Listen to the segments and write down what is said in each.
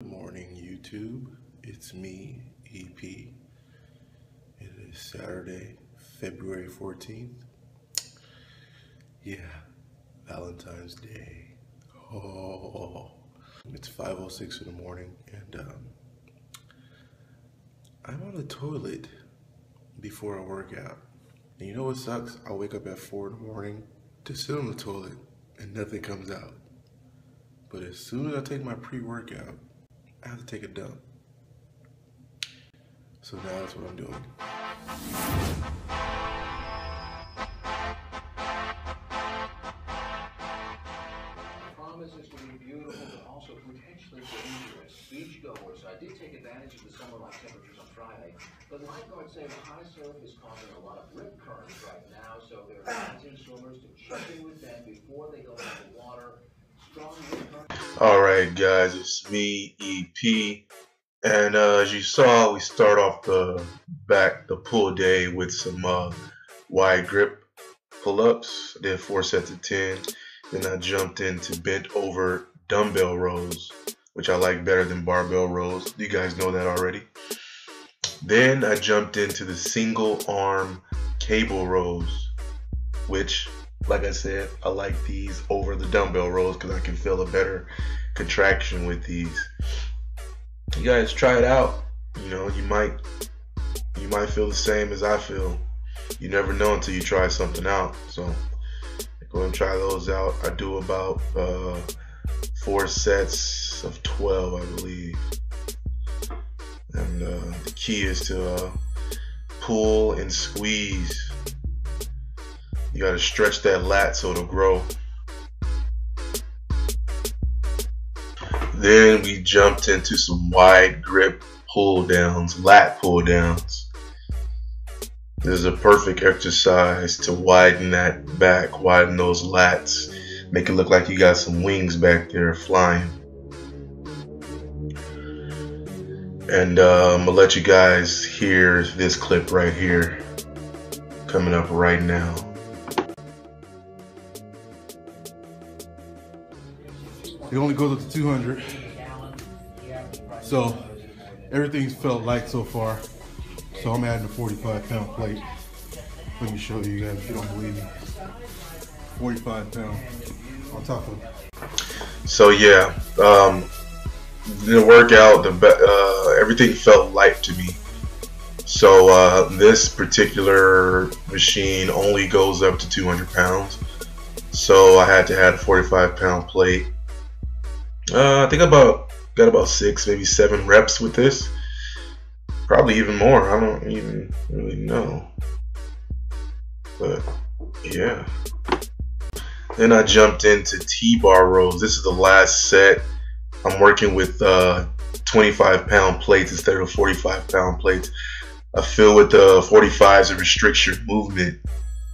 Good morning, YouTube. It's me, EP. It is Saturday, February 14th. Yeah, Valentine's Day. Oh, it's 5.06 in the morning, and um, I'm on the toilet before I work out. And you know what sucks? I wake up at 4 in the morning to sit on the toilet, and nothing comes out. But as soon as I take my pre-workout, I have to take a dump. So now that's what I'm doing. promises to be beautiful, but also potentially dangerous. Beachgoers uh, did take advantage of the summer-like temperatures on Friday, but lifeguards say the high surf is causing a lot of rip currents right now, so they're advising swimmers to check in with them before they go into the water. Strong rip currents. All right, guys, it's me, EP, and uh, as you saw, we start off the back the pull day with some uh, wide grip pull-ups. Did four sets of ten. Then I jumped into bent over dumbbell rows, which I like better than barbell rows. You guys know that already. Then I jumped into the single arm cable rows, which, like I said, I like these over the dumbbell rows because I can feel a better contraction with these. You guys try it out. You know, you might you might feel the same as I feel. You never know until you try something out. So go and try those out. I do about uh, four sets of 12, I believe. And uh, the key is to uh, pull and squeeze. You got to stretch that lat so it'll grow. Then we jumped into some wide grip pull downs, lat pull downs. This is a perfect exercise to widen that back, widen those lats, make it look like you got some wings back there flying. And uh, I'm gonna let you guys hear this clip right here coming up right now. It only goes up to 200. So everything's felt light so far. So I'm adding a 45 pound plate. Let me show you guys if you don't believe me. 45 pound on top of So yeah, um, the workout, the uh, everything felt light to me. So uh, this particular machine only goes up to 200 pounds. So I had to add a 45 pound plate. Uh, I think about got about six, maybe seven reps with this. Probably even more. I don't even really know. But yeah. Then I jumped into T-bar rows. This is the last set. I'm working with uh, 25 pound plates instead of 45 pound plates. I feel with the 45s it restricts your movement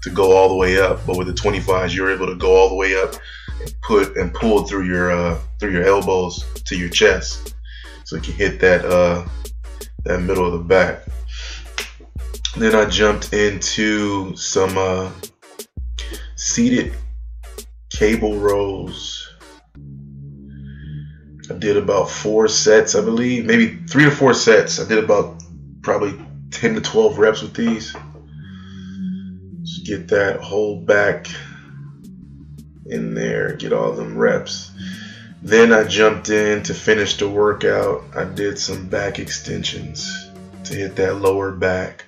to go all the way up, but with the 25s you're able to go all the way up and put and pull through your uh, through your elbows to your chest, so you can hit that uh, that middle of the back. Then I jumped into some uh, seated cable rows. I did about four sets, I believe, maybe three to four sets. I did about probably 10 to 12 reps with these. Just get that whole back in there, get all them reps. Then I jumped in to finish the workout. I did some back extensions to hit that lower back.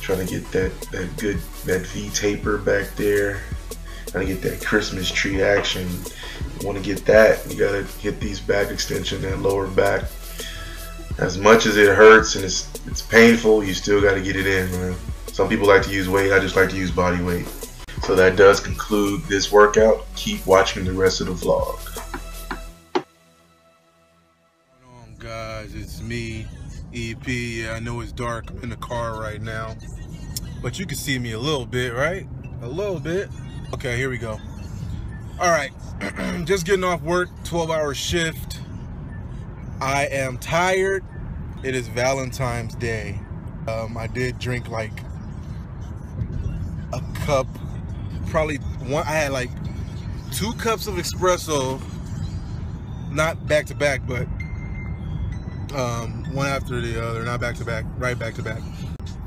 Trying to get that, that good, that V taper back there. Trying to get that Christmas tree action. You want to get that, you got to hit these back extension, that lower back. As much as it hurts and it's, it's painful, you still got to get it in, man. Some people like to use weight, I just like to use body weight. So that does conclude this workout. Keep watching the rest of the vlog. on, guys? It's me, EP. Yeah, I know it's dark. I'm in the car right now. But you can see me a little bit, right? A little bit. Okay, here we go. All right. Just getting off work, 12 hour shift. I am tired. It is Valentine's Day. Um, I did drink like a cup, probably one. I had like two cups of espresso, not back to back, but um, one after the other, not back to back, right back to back.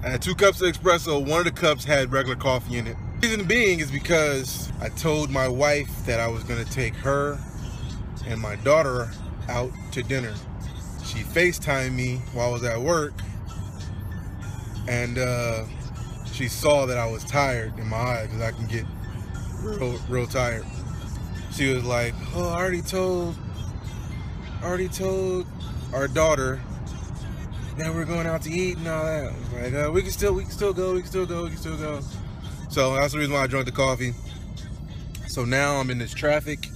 I had two cups of espresso. One of the cups had regular coffee in it. Reason being is because I told my wife that I was gonna take her and my daughter out to dinner. She FaceTimed me while I was at work, and uh, she saw that I was tired in my eyes because I can get real, real tired. She was like, "Oh, I already told, I already told our daughter that we're going out to eat and all that." Like, uh, "We can still, we can still go, we can still go, we can still go." So that's the reason why I drank the coffee. So now I'm in this traffic,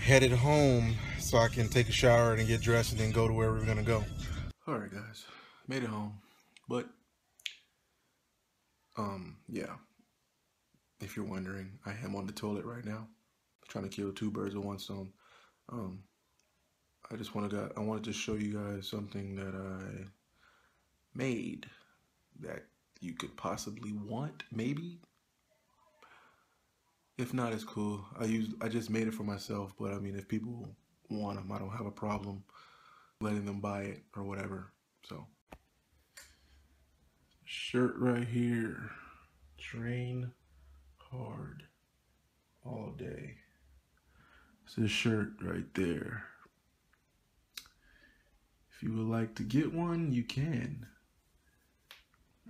headed home so I can take a shower and get dressed and then go to where we're gonna go. All right, guys, made it home, but um, yeah. If you're wondering, I am on the toilet right now, trying to kill two birds with one stone. Um, I just want to I wanted to show you guys something that I made that you could possibly want, maybe. If not, it's cool. I used I just made it for myself, but I mean, if people want them, I don't have a problem letting them buy it or whatever. So, shirt right here, train hard all day. It's this shirt right there. If you would like to get one, you can.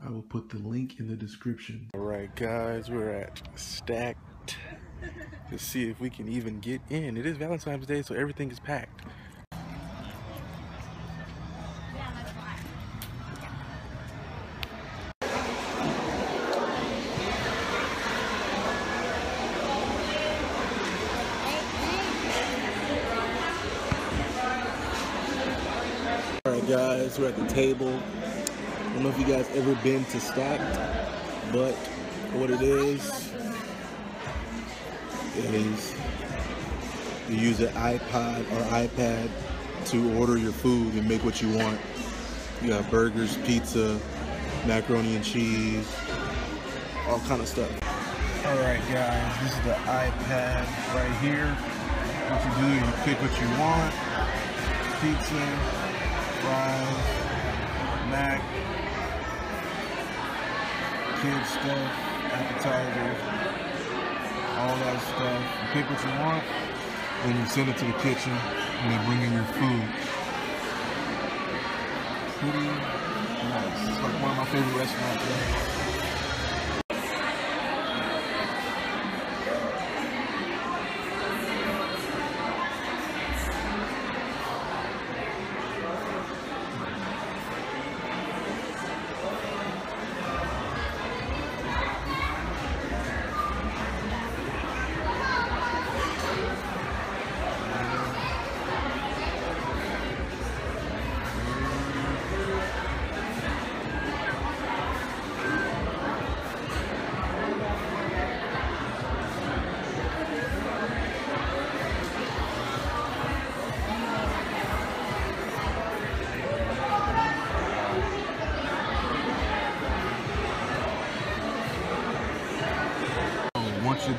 I will put the link in the description. All right, guys, we're at Stacked to see if we can even get in. It is Valentine's Day, so everything is packed. Table. I don't know if you guys ever been to Stacked, but what it is is you use an iPod or iPad to order your food and make what you want. You got burgers, pizza, macaroni and cheese, all kind of stuff. All right, guys, this is the iPad right here. What you do, you pick what you want. Pizza, fries, mac, kids stuff, appetizers, all that stuff. You pick what you want, then you send it to the kitchen, and they bring in your food. Pretty nice. It's like one of my favorite restaurants.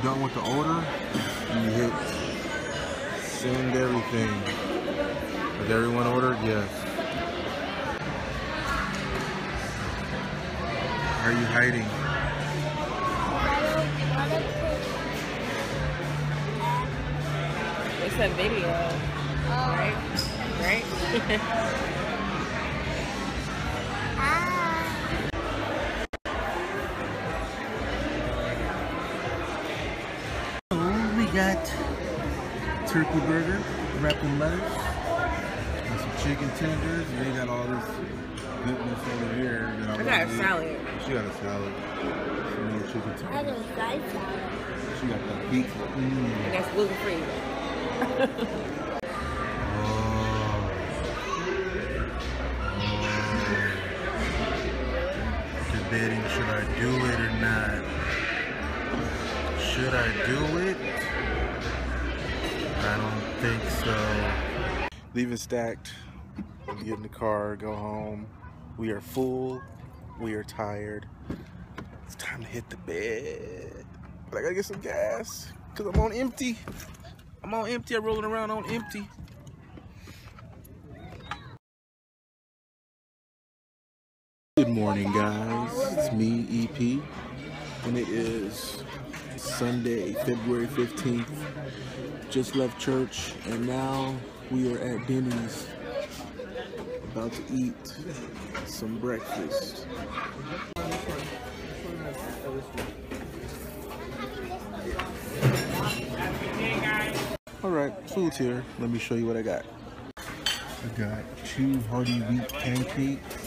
Done with the order, you hit send everything. Has everyone ordered? Yes. Are you hiding? It's a video, oh. right? Right? got turkey burger wrapped in lettuce and some chicken tenders. And they got all this goodness over here. That I, I got a eat. salad. She got a salad. Some more chicken I tenders. don't like salad. She got that pizza. Mm. That's gluten free. Oh. Oh. Debating should I do it or not? Should I do it? So leave it stacked. Get in the car, go home. We are full. We are tired. It's time to hit the bed. But I gotta get some gas because I'm on empty. I'm on empty. I'm rolling around on empty. Good morning, guys. It's me, EP, and it is Sunday, February 15th. Just left church, and now we are at Denny's about to eat some breakfast. All right, food's here. Let me show you what I got. I got two hearty wheat pancakes,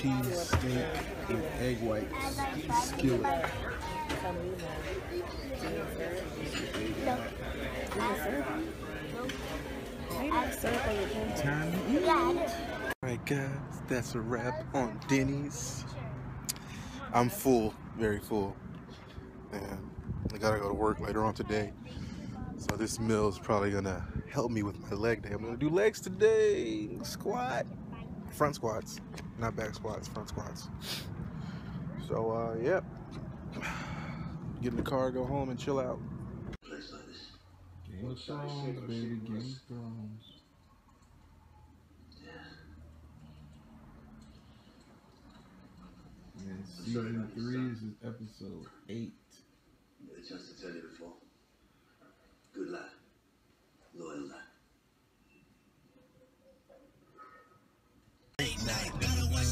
cheese steak with egg whites, skillet. Time to eat. Alright guys, that's a wrap on Denny's. I'm full, very full. And I gotta go to work later on today. So this meal is probably gonna help me with my leg day. I'm gonna do legs today. Squat. Front squats. Not back squats, front squats. So uh yep. Get in the car, go home and chill out. Game of Thrones, baby, Game of Thrones. And season three is episode eight. Get a chance to tell you before. Good lad. Loyal lad.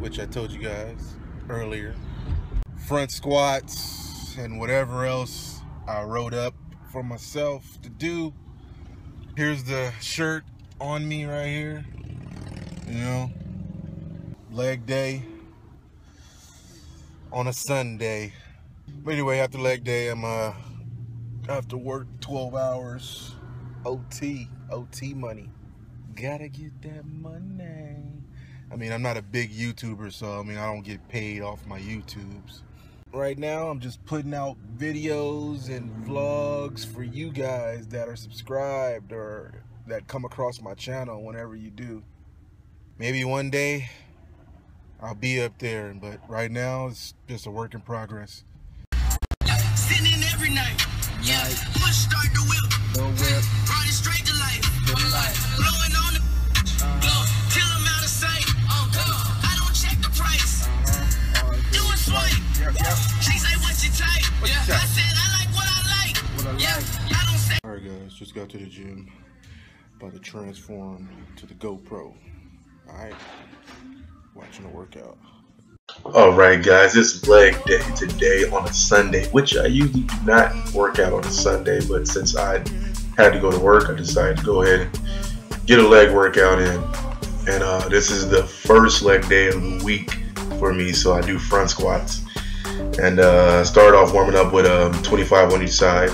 which I told you guys earlier. Front squats and whatever else I wrote up for myself to do. Here's the shirt on me right here. You know, leg day on a Sunday. But anyway, after leg day, I'm uh I have to work 12 hours. OT, OT money. Gotta get that money. I mean, I'm not a big YouTuber, so I mean, I don't get paid off my YouTubes. Right now, I'm just putting out videos and vlogs for you guys that are subscribed or that come across my channel whenever you do. Maybe one day I'll be up there, but right now it's just a work in progress. Sitting every night. Yeah. Push you I said I like what I like. What I Yeah. like. I don't say. Alright guys, just got to the gym. About to transform to the GoPro. Alright. Watching the workout. All right, guys, it's leg day today on a Sunday, which I usually do not work out on a Sunday, but since I had to go to work, I decided to go ahead and get a leg workout in. And uh, this is the first leg day of the week for me, so I do front squats. And uh, started off warming up with um, 25 on each side,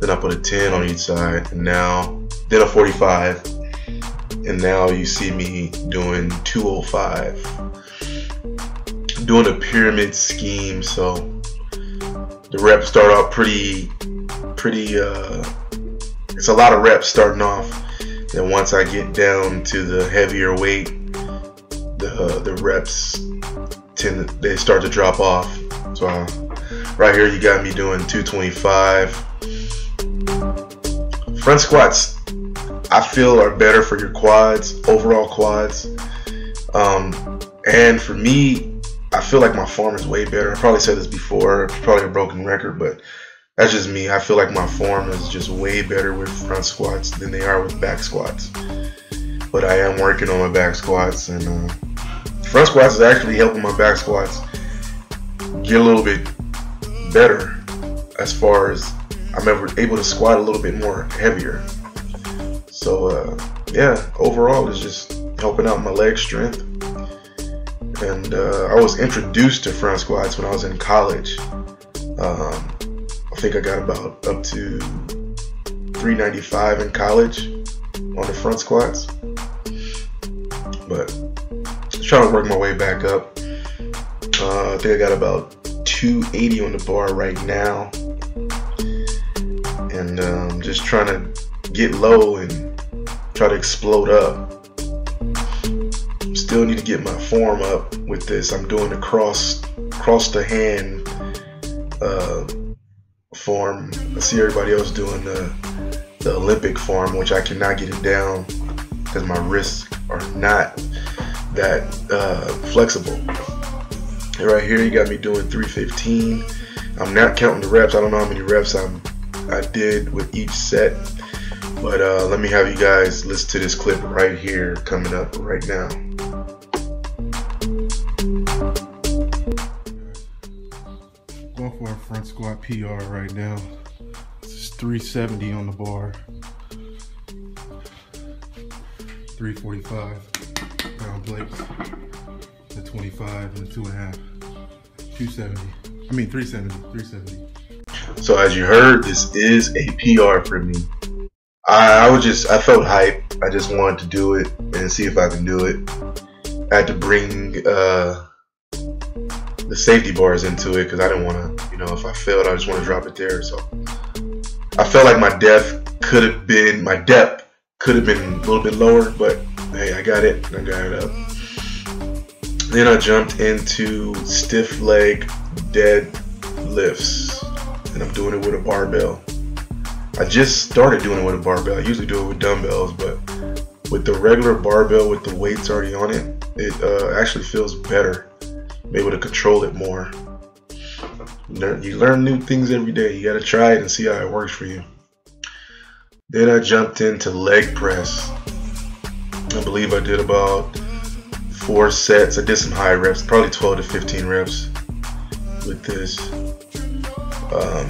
then I put a 10 on each side, and now then a 45, and now you see me doing 205 doing a pyramid scheme so the reps start off pretty pretty uh it's a lot of reps starting off. Then once i get down to the heavier weight the the reps tend they start to drop off so uh, right here you got me doing 225 front squats i feel are better for your quads overall quads um and for me I feel like my form is way better. I probably said this before, probably a broken record, but that's just me. I feel like my form is just way better with front squats than they are with back squats. But I am working on my back squats, and uh, front squats is actually helping my back squats get a little bit better as far as I'm ever able to squat a little bit more heavier. So uh, yeah, overall, it's just helping out my leg strength and uh, I was introduced to front squats when I was in college. Um, I think I got about up to 395 in college on the front squats, but it's trying to work my way back up. Uh, I think I got about 280 on the bar right now, and um, just trying to get low and try to explode up. Still need to get my form up with this. I'm doing the cross cross the hand uh, form. I see everybody else doing the the Olympic form, which I cannot get it down because my wrists are not that uh, flexible. And right here, you got me doing 315. I'm not counting the reps. I don't know how many reps I'm, I did with each set. But uh, let me have you guys listen to this clip right here coming up right now. Going for a front squat PR right now. This is 370 on the bar. 345 pound plates. The 25 and two and a half. 270. I mean 370. 370. So as you heard, this is a PR for me. I, I was just, I felt hype. I just wanted to do it and see if I can do it. I had to bring uh, the safety bars into it because I didn't want to, you know, if I failed, I just want to drop it there. So I felt like my depth could have been, my depth could have been a little bit lower, but hey, I got it. I got it up. Then I jumped into stiff leg dead lifts, and I'm doing it with a barbell. I just started doing it with a barbell. I usually do it with dumbbells, but with the regular barbell with the weights already on it, it uh, actually feels better. I'm able to control it more. You learn new things every day. You gotta try it and see how it works for you. Then I jumped into leg press. I believe I did about four sets. I did some high reps, probably 12 to 15 reps with this. Um,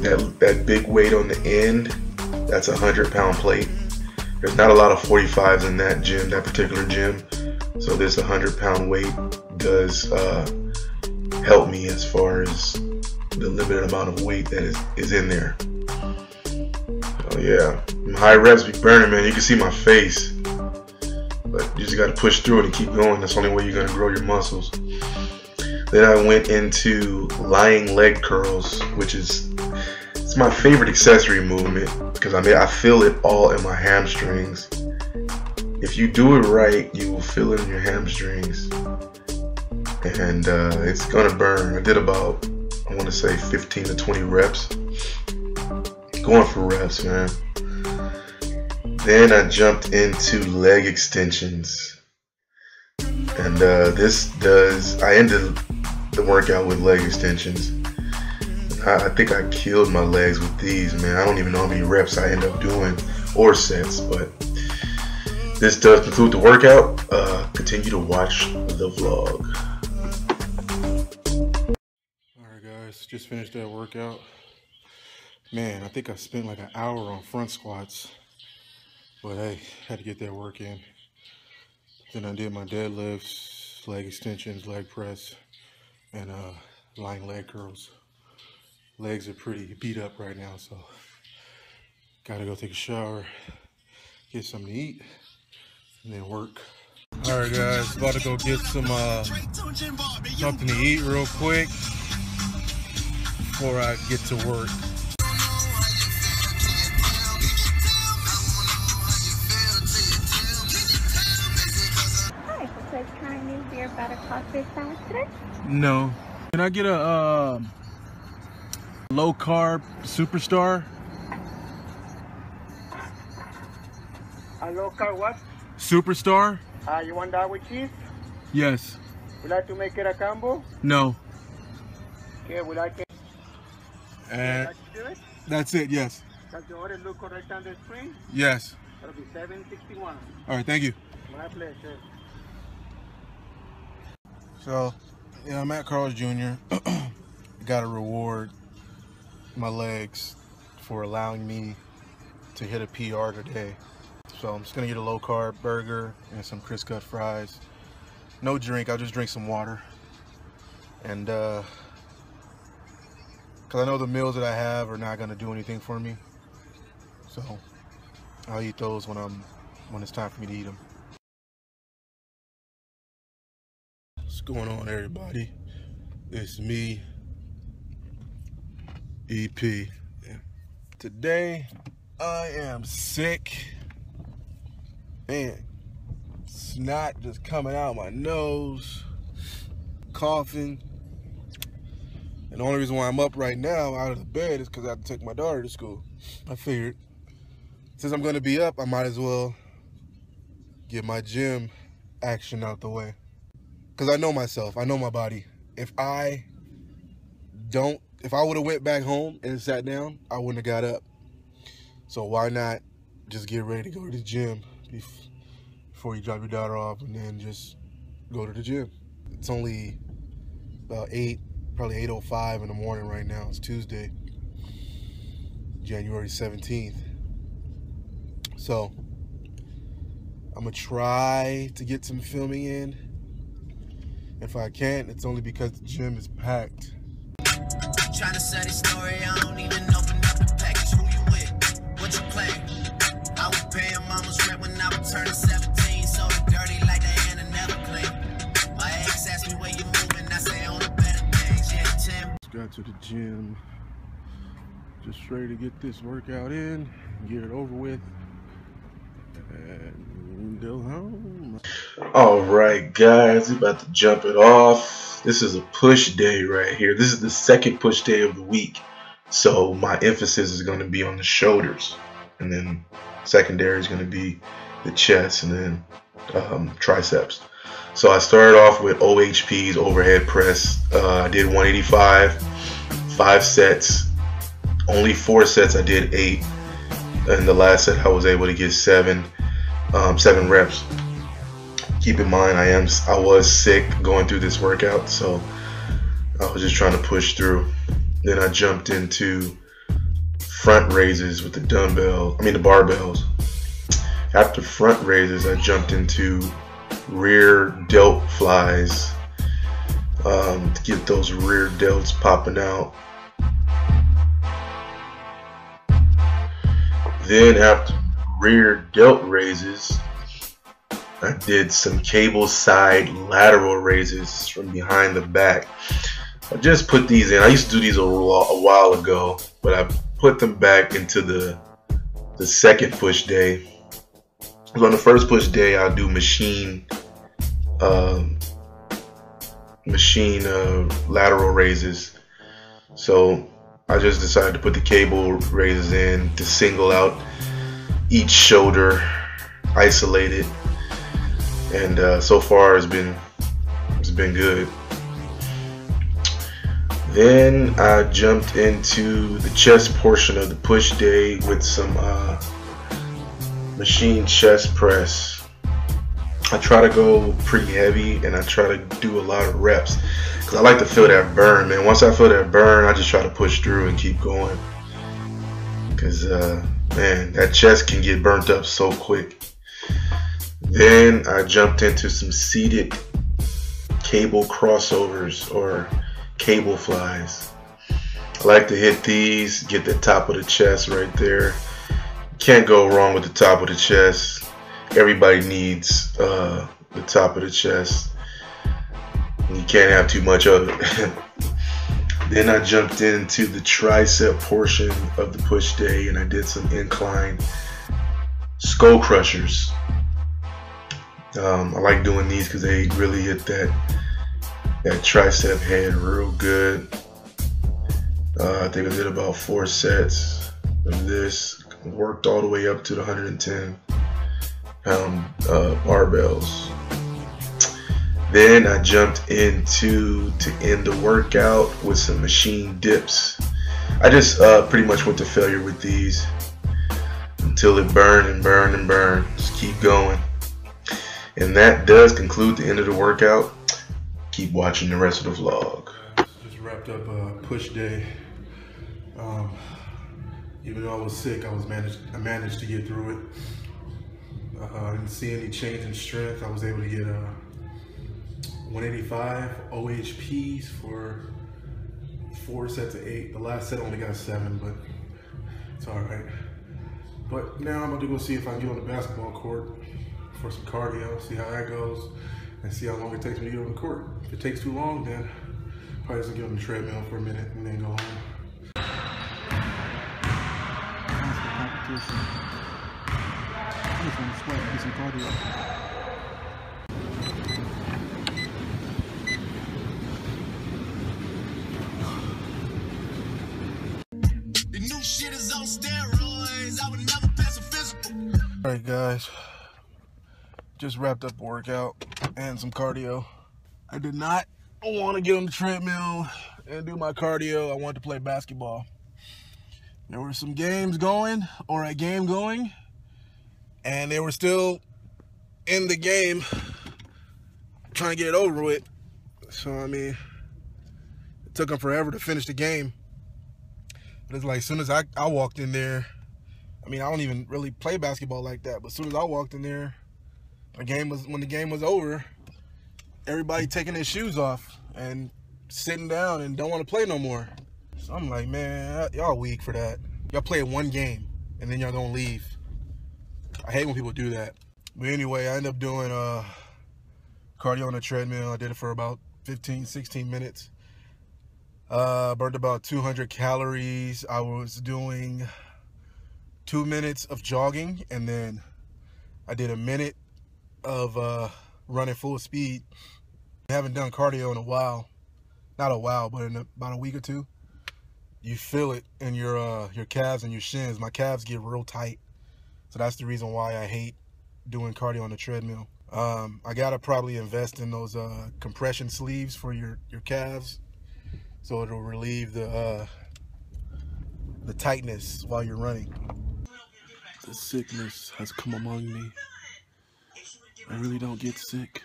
that that big weight on the end, that's a hundred pound plate. There's not a lot of 45s in that gym, that particular gym. So this 100 pound weight does uh, help me as far as the limited amount of weight that is, is in there. Oh yeah, high reps be burning, man. You can see my face, but you just got to push through it and keep going. That's the only way you're gonna grow your muscles. Then I went into lying leg curls, which is it's my favorite accessory movement because I mean I feel it all in my hamstrings. If you do it right, you will feel it in your hamstrings, and uh, it's gonna burn. I did about I want to say 15 to 20 reps. Going for reps, man. Then I jumped into leg extensions. And uh, this does, I ended the workout with leg extensions. I, I, think I killed my legs with these, man. I don't even know how many reps I end up doing or sets, but this does conclude the workout. Uh, continue to watch the vlog. Alright guys, just finished that workout. Man, I think I spent like an hour on front squats. But hey, had to get that work in. Then I did my deadlifts, leg extensions, leg press, and uh, lying leg curls. Legs are pretty beat up right now, so gotta go take a shower, get something to eat, and then work. All right, guys, about to go get some uh, something to eat real quick before I get to work. Better coffee salad today? No. Can I get a uh, low carb superstar? A low carb what? Superstar? Uh, you want that with cheese? Yes. Would like to make it a combo? No. Okay, would like to do it? that's it. Yes. Does the order look correct on the screen? Yes. That'll be 761. All right. Thank you. My pleasure. So, yeah, I'm at Carl's Jr. Got to reward my legs for allowing me to hit a PR today. So I'm just gonna get a low carb burger and some crisp cut fries. No drink, I'll just drink some water. And uh, cause I know the meals that I have are not gonna do anything for me. So I'll eat those when I'm when it's time for me to eat them. Going on, everybody? It's me, EP. Today, I am sick. Man, snot just coming out of my nose, coughing. And the only reason why I'm up right now out of the bed is because I have to take my daughter to school. I figured since I'm going to be up, I might as well get my gym action out the way. Because I know myself, I know my body. If I don't, if I would have went back home and sat down, I wouldn't have got up. So why not just get ready to go to the gym before you drop your daughter off and then just go to the gym. It's only about 8, probably 8.05 in the morning right now. It's Tuesday, January 17th. So I'm gonna try to get some filming in. If I can't, it's only because the gym is packed. Trying to set a story, I don't even open up the package. Who you with? What you playing? I was paying mama's rent when I was turning 17, so dirty like Diana never clean. My ex asked me where you moving, I say on the better things, yeah, Tim. Just got to the gym. Just ready to get this workout in, get it over with, and go home. All right, guys, we about to jump it off. This is a push day right here. This is the second push day of the week. So my emphasis is going to be on the shoulders. And then secondary is going to be the chest and then um, triceps. So I started off with OHP's overhead press. Uh, I did 185, five sets. Only four sets. I did eight. And the last set I was able to get seven, um, seven reps keep in mind I am I was sick going through this workout, so I was just trying to push through. Then I jumped into front raises with the dumbbell, I mean the barbells. After front raises, I jumped into rear delt flies um, to get those rear delts popping out. Then after rear delt raises, I did some cable side lateral raises from behind the back. I just put these in. I used to do these a, while ago, but I put them back into the the second push day. So on the first push day, I'll do machine um, machine uh, lateral raises. So I just decided to put the cable raises in to single out each shoulder, isolate it and uh, so far it's been it's been good. Then I jumped into the chest portion of the push day with some uh, machine chest press. I try to go pretty heavy and I try to do a lot of reps because I like to feel that burn, man. Once I feel that burn, I just try to push through and keep going because, uh, man, that chest can get burnt up so quick. Then I jumped into some seated cable crossovers or cable flies. I like to hit these, get the top of the chest right there. Can't go wrong with the top of the chest. Everybody needs uh, the top of the chest. You can't have too much of it. then I jumped into the tricep portion of the push day and I did some incline skull crushers. Um, I like doing these because they really hit that that tricep head real good. Uh, I think I did about four sets of this. Worked all the way up to the 110 pound uh, barbells. Then I jumped into to end the workout with some machine dips. I just uh, pretty much went to failure with these until it burned and burned and burned. Just keep going. And that does conclude the end of the workout. Keep watching the rest of the vlog. Just wrapped up a push day. Um, even though I was sick, I was managed. I managed to get through it. Uh, I didn't see any change in strength. I was able to get a 185 OHPs for four sets of eight. The last set only got seven, but it's all right. But now I'm about to go see if I can get on the basketball court for some cardio, see how that goes. and see how long it takes me to get on the court. If it takes too long, then probably just get on the treadmill for a minute and then go home. Competition. I just want to sweat and get some cardio. The new shit is on steroids. I would never pass a physical. All right, guys. Just wrapped up a workout and some cardio. I did not want to get on the treadmill and do my cardio. I wanted to play basketball. There were some games going, or a game going, and they were still in the game trying to get it over with. So, I mean, it took them forever to finish the game. But it's like, as soon as I, I walked in there, I mean, I don't even really play basketball like that, but as soon as I walked in there, the game was when the game was over, everybody taking their shoes off and sitting down and don't want to play no more. So I'm like, man, y'all weak for that. Y'all play one game and then y'all gonna leave. I hate when people do that. But anyway, I end up doing uh cardio on the treadmill. I did it for about 15, 16 minutes. Uh, burned about 200 calories. I was doing two minutes of jogging and then I did a minute of uh, running full speed. I haven't done cardio in a while. Not a while, but in about a week or two. You feel it in your uh, your calves and your shins. My calves get real tight. So that's the reason why I hate doing cardio on the treadmill. Um, I gotta probably invest in those uh, compression sleeves for your, your calves so it'll relieve the uh, the tightness while you're running. The sickness has come among me. I really don't get sick,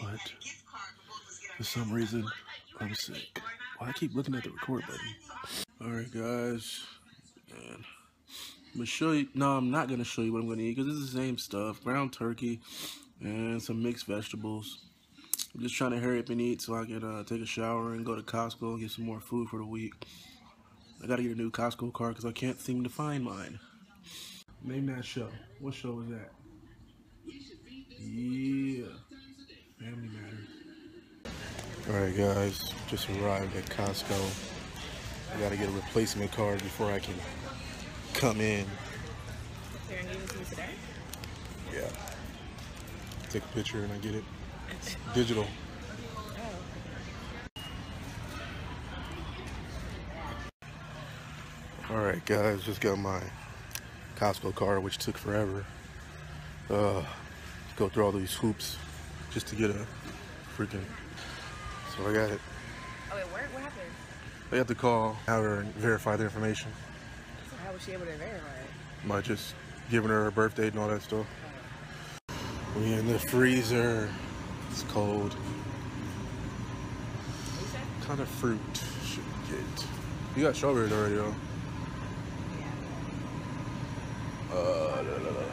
but for some reason I'm sick. Why I keep looking at the record button? Alright guys, and I'm gonna show you, no I'm not gonna show you what I'm gonna eat because it's the same stuff. Ground turkey and some mixed vegetables. I'm just trying to hurry up and eat so I can uh, take a shower and go to Costco and get some more food for the week. I gotta get a new Costco card because I can't seem to find mine. Name that show. What show is that? Yeah. Family Matters. Alright guys, just arrived at Costco. I gotta get a replacement card before I can come in. They're gonna give it to me today? Yeah. Take a picture and I get it. It's digital. Alright guys, just got my Costco card which took forever. Uh go through all these hoops just to get a freaking so I got it. Oh wait, where, what happened? I have to call have her and verify the information how was she able to verify it? by just giving her her birth date and all that stuff. We in the freezer. It's cold. What kind of fruit should we get? You got strawberries already though. Uh, la, la, la.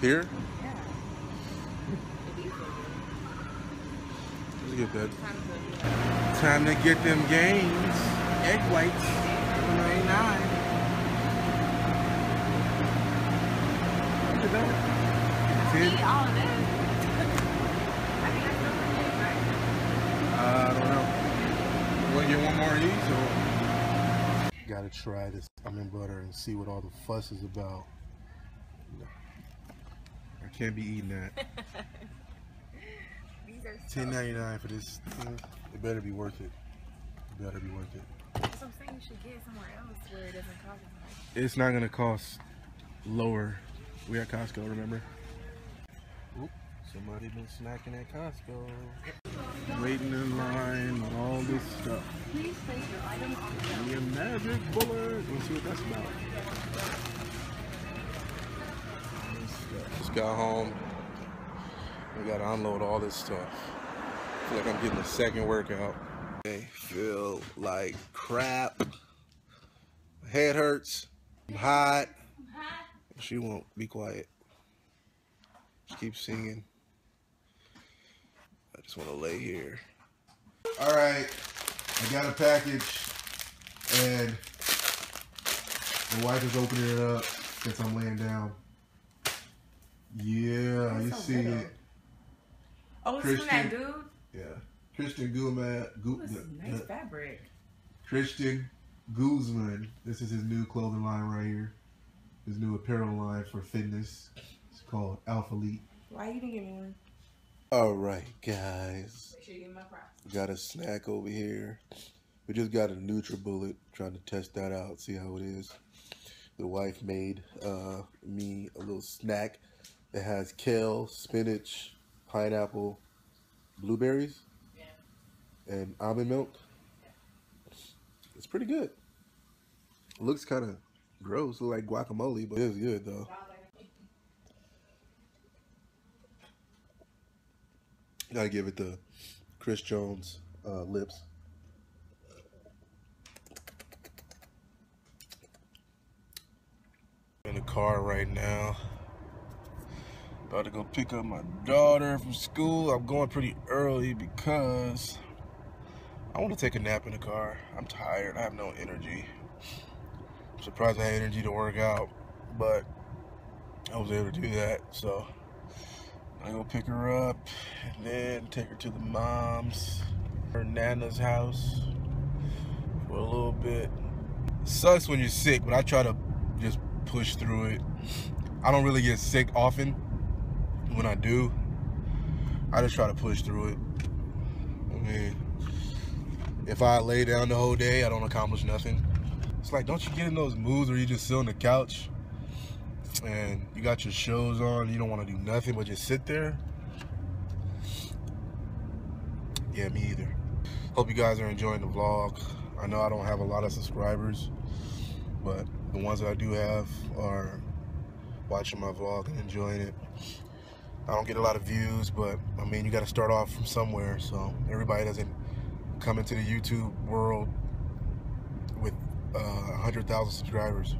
Here? Let's get that. Time to get them games. Egg whites. 99. Look at that. Ten. all of this. Uh, I don't know. You want to get one more of these or? Gotta try this almond butter and see what all the fuss is about. No. I can't be eating that. These are Ten ninety nine for this. It better be worth it. It better be worth it. That's what I'm saying. You should get somewhere else where it doesn't cost as much. It's not gonna cost lower. We at Costco, remember? Oop, somebody been snacking at Costco. Waiting in line, on all this stuff. Please place your item on Give me magic bullet. Let's see what that's about. Just got home. We gotta unload all this stuff. I feel like I'm getting a second workout. I feel like crap. My head hurts. I'm hot. She won't be quiet. She keeps singing. I just want to lay here. All right, I got a package, and the wife is opening it up since I'm laying down. Yeah, you see it. Oh, it's from that dude? Yeah. Christian Guzman. Gu- This is nice uh, fabric. Christian Guzman. This is his new clothing line right here. His new apparel line for fitness. It's called Alpha Elite. Why you didn't give me one? All right, guys. Make sure you give me my props. Got a snack over here. We just got a NutriBullet. Trying to test that out, see how it is. The wife made uh, me a little snack that has kale, spinach, pineapple, blueberries, and almond milk. It's pretty good. looks kind of gross, like guacamole, but it's good though. Gotta give it the Chris Jones uh, lips. In the car right now. About to go pick up my daughter from school. I'm going pretty early because I want to take a nap in the car. I'm tired. I have no energy. I'm surprised I had energy to work out, but I was able to do that. So I go pick her up and then take her to the mom's, her nana's house for a little bit. sucks when you're sick, but I try to just push through it. I don't really get sick often. When I do, I just try to push through it. I mean, if I lay down the whole day, I don't accomplish nothing. It's like, don't you get in those moods where you just sit on the couch and you got your shows on, you don't want to do nothing but just sit there? Yeah, me either. Hope you guys are enjoying the vlog. I know I don't have a lot of subscribers, but the ones that I do have are watching my vlog and enjoying it. I don't get a lot of views, but I mean, you got to start off from somewhere. So everybody doesn't come into the YouTube world with uh, 100,000 subscribers.